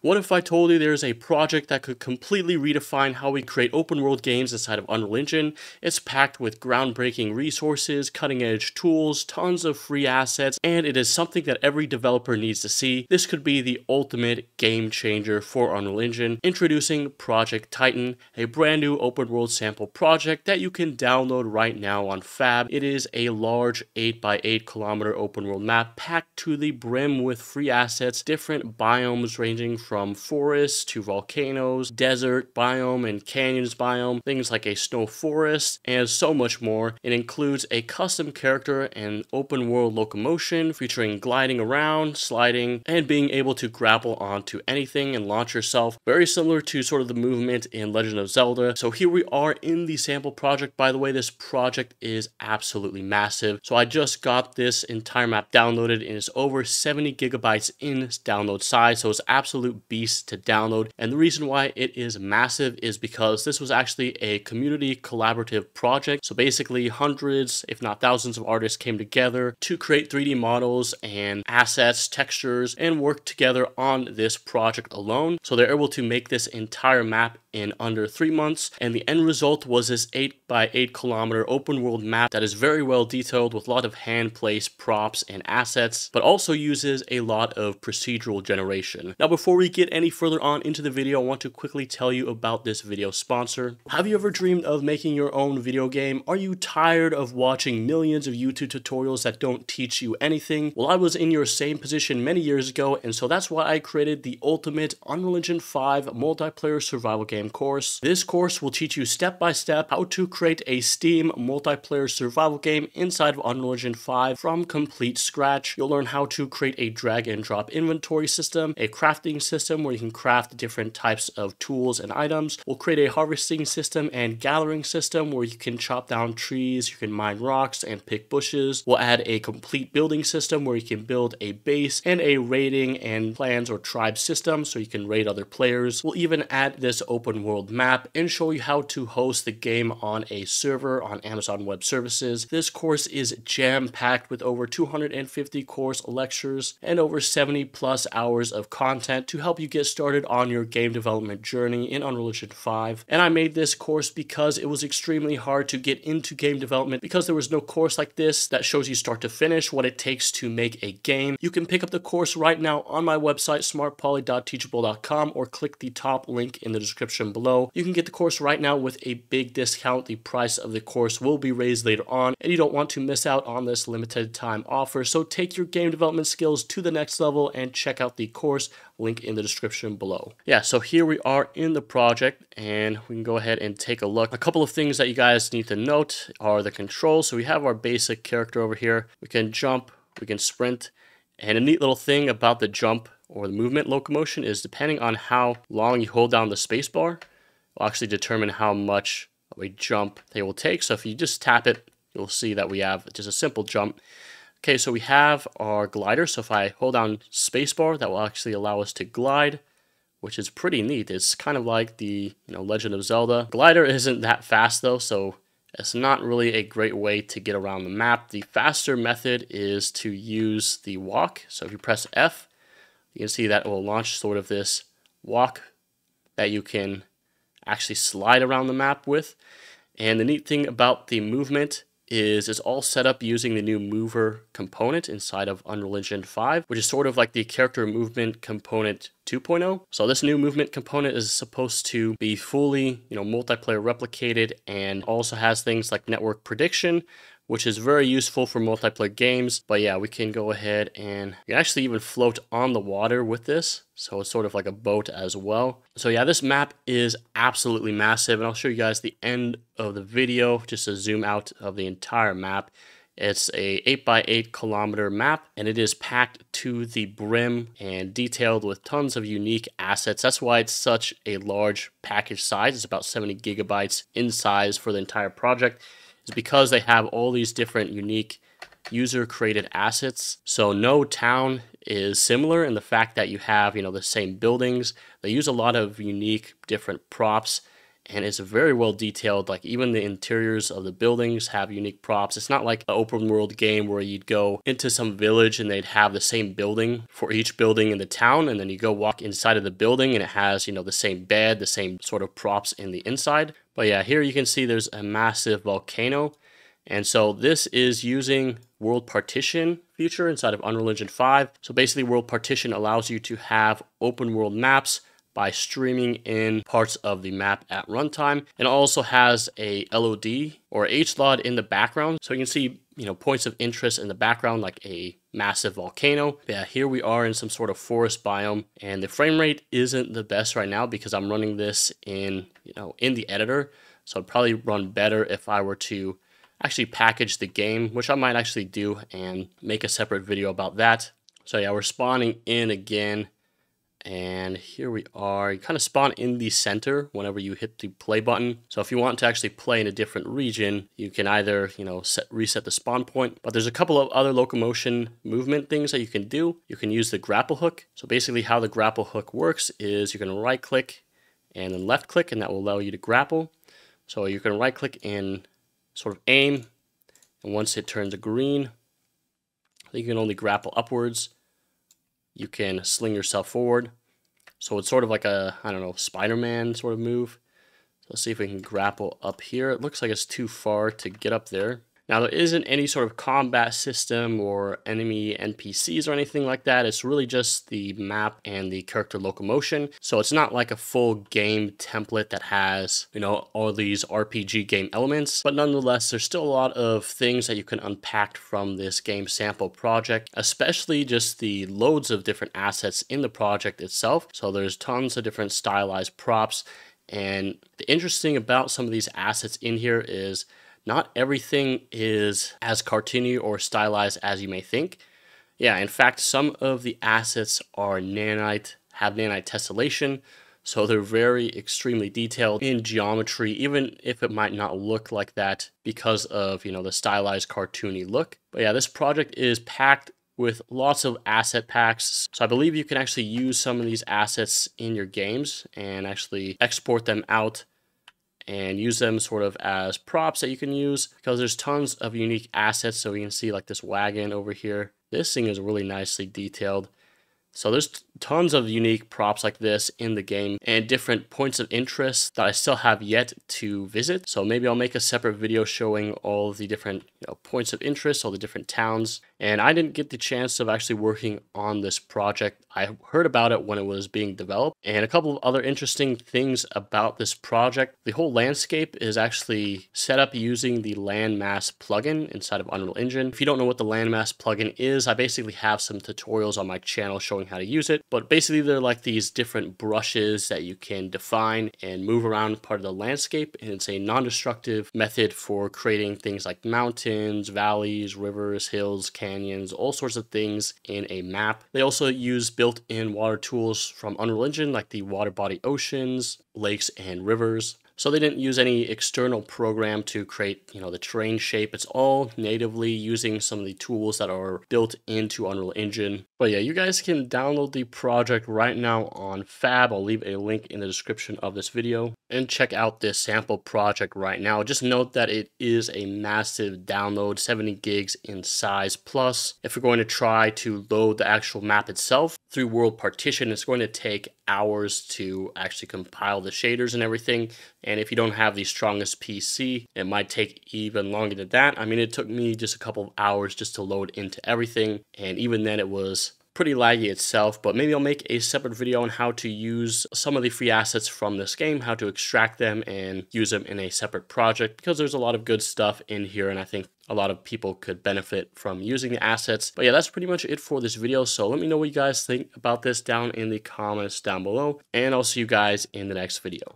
What if I told you there's a project that could completely redefine how we create open world games inside of Unreal Engine? It's packed with groundbreaking resources, cutting edge tools, tons of free assets, and it is something that every developer needs to see. This could be the ultimate game changer for Unreal Engine. Introducing Project Titan, a brand new open world sample project that you can download right now on Fab. It is a large 8x8 kilometer open world map packed to the brim with free assets, different biomes ranging from forests to volcanoes, desert biome and canyons biome, things like a snow forest, and so much more. It includes a custom character and open world locomotion featuring gliding around, sliding, and being able to grapple onto anything and launch yourself. Very similar to sort of the movement in Legend of Zelda. So here we are in the sample project. By the way, this project is absolutely massive. So I just got this entire map downloaded and it's over 70 gigabytes in download size. So it's absolute beast to download. And the reason why it is massive is because this was actually a community collaborative project. So basically hundreds, if not thousands of artists came together to create 3D models and assets, textures, and work together on this project alone. So they're able to make this entire map in under three months. And the end result was this 8 by 8 kilometer open world map that is very well detailed with a lot of hand placed props and assets, but also uses a lot of procedural generation. Now, before we get any further on into the video, I want to quickly tell you about this video sponsor. Have you ever dreamed of making your own video game? Are you tired of watching millions of YouTube tutorials that don't teach you anything? Well, I was in your same position many years ago, and so that's why I created the ultimate Unreal Engine 5 multiplayer survival game game course. This course will teach you step by step how to create a Steam multiplayer survival game inside of Unreal Engine 5 from complete scratch. You'll learn how to create a drag and drop inventory system, a crafting system where you can craft different types of tools and items. We'll create a harvesting system and gathering system where you can chop down trees, you can mine rocks and pick bushes. We'll add a complete building system where you can build a base and a raiding and clans or tribe system so you can raid other players. We'll even add this open open world map and show you how to host the game on a server on Amazon Web Services. This course is jam-packed with over 250 course lectures and over 70 plus hours of content to help you get started on your game development journey in Unreal Engine 5. And I made this course because it was extremely hard to get into game development because there was no course like this that shows you start to finish what it takes to make a game. You can pick up the course right now on my website smartpoly.teachable.com or click the top link in the description description below. You can get the course right now with a big discount. The price of the course will be raised later on, and you don't want to miss out on this limited time offer. So take your game development skills to the next level and check out the course link in the description below. Yeah, so here we are in the project and we can go ahead and take a look. A couple of things that you guys need to note are the controls. So we have our basic character over here. We can jump, we can sprint, and a neat little thing about the jump or the movement locomotion is depending on how long you hold down the spacebar, will actually determine how much of a jump they will take. So if you just tap it, you'll see that we have just a simple jump. Okay, so we have our glider. So if I hold down spacebar, that will actually allow us to glide, which is pretty neat. It's kind of like the you know Legend of Zelda. Glider isn't that fast though, so it's not really a great way to get around the map. The faster method is to use the walk. So if you press F, you can see that will launch sort of this walk that you can actually slide around the map with. And the neat thing about the movement is it's all set up using the new mover component inside of Unreal Engine 5, which is sort of like the character movement component 2.0. So this new movement component is supposed to be fully, you know, multiplayer replicated and also has things like network prediction, which is very useful for multiplayer games. But yeah, we can go ahead and you can actually even float on the water with this. So it's sort of like a boat as well. So yeah, this map is absolutely massive. And I'll show you guys the end of the video, just a zoom out of the entire map. It's a 8 by 8 kilometer map and it is packed to the brim and detailed with tons of unique assets. That's why it's such a large package size. It's about 70 gigabytes in size for the entire project is because they have all these different unique user created assets. So no town is similar in the fact that you have, you know, the same buildings. They use a lot of unique different props and it's very well detailed. Like even the interiors of the buildings have unique props. It's not like an open world game where you'd go into some village and they'd have the same building for each building in the town, and then you go walk inside of the building and it has, you know, the same bed, the same sort of props in the inside. But yeah, here you can see there's a massive volcano. And so this is using World Partition feature inside of Unreal Engine 5. So basically World Partition allows you to have open world maps by streaming in parts of the map at runtime. And also has a LOD or HLOD in the background. So you can see, you know, points of interest in the background like a massive volcano. Yeah, here we are in some sort of forest biome and the frame rate isn't the best right now because I'm running this in, you know, in the editor. So it'd probably run better if I were to actually package the game, which I might actually do and make a separate video about that. So yeah, we're spawning in again and here we are. You kind of spawn in the center whenever you hit the play button. So if you want to actually play in a different region, you can either, you know, set, reset the spawn point. But there's a couple of other locomotion movement things that you can do. You can use the grapple hook. So basically how the grapple hook works is you're to right click and then left click and that will allow you to grapple. So you can right click and sort of aim. And once it turns green, you can only grapple upwards you can sling yourself forward. So it's sort of like a, I don't know, Spider-Man sort of move. So let's see if we can grapple up here. It looks like it's too far to get up there. Now, there isn't any sort of combat system or enemy NPCs or anything like that. It's really just the map and the character locomotion. So it's not like a full game template that has, you know, all these RPG game elements. But nonetheless, there's still a lot of things that you can unpack from this game sample project, especially just the loads of different assets in the project itself. So there's tons of different stylized props. And the interesting about some of these assets in here is not everything is as cartoony or stylized as you may think. Yeah, in fact, some of the assets are nanite, have nanite tessellation, so they're very extremely detailed in geometry, even if it might not look like that because of, you know, the stylized cartoony look. But yeah, this project is packed with lots of asset packs. So I believe you can actually use some of these assets in your games and actually export them out and use them sort of as props that you can use because there's tons of unique assets. So you can see like this wagon over here. This thing is really nicely detailed. So there's tons of unique props like this in the game and different points of interest that I still have yet to visit. So maybe I'll make a separate video showing all the different you know, points of interest, all the different towns. And I didn't get the chance of actually working on this project. I heard about it when it was being developed. And a couple of other interesting things about this project. The whole landscape is actually set up using the landmass plugin inside of Unreal Engine. If you don't know what the landmass plugin is, I basically have some tutorials on my channel showing how to use it. But basically they're like these different brushes that you can define and move around part of the landscape. And it's a non-destructive method for creating things like mountains, valleys, rivers, hills, canyons, all sorts of things in a map. They also use built-in water tools from Unreal Engine like the water body oceans, lakes, and rivers. So they didn't use any external program to create, you know, the terrain shape. It's all natively using some of the tools that are built into Unreal Engine. But yeah, you guys can download the project right now on Fab. I'll leave a link in the description of this video and check out this sample project right now. Just note that it is a massive download, 70 gigs in size. Plus, if you're going to try to load the actual map itself through World Partition, it's going to take hours to actually compile the shaders and everything. And if you don't have the strongest PC, it might take even longer than that. I mean, it took me just a couple of hours just to load into everything. And even then it was pretty laggy itself, but maybe I'll make a separate video on how to use some of the free assets from this game, how to extract them and use them in a separate project because there's a lot of good stuff in here and I think a lot of people could benefit from using the assets. But yeah, that's pretty much it for this video. So let me know what you guys think about this down in the comments down below and I'll see you guys in the next video.